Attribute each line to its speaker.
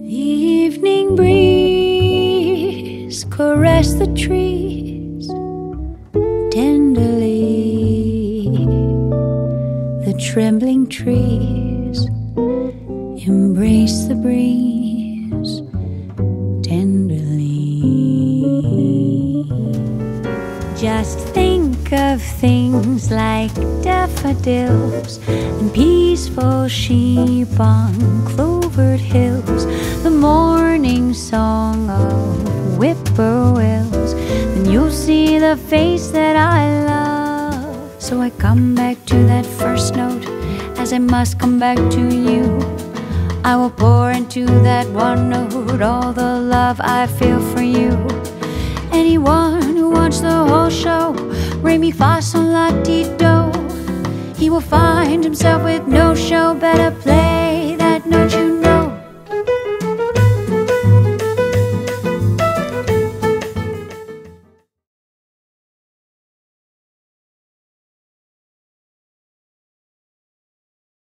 Speaker 1: evening breeze caress the trees tenderly. The trembling trees embrace the breeze tenderly. Just think of things like daffodils and peaceful sheep on clovered hills, the face that I love. So I come back to that first note as I must come back to you. I will pour into that one note all the love I feel for you. Anyone who wants the whole show, re mi fa sol la ti do, he will find himself with no show. Better play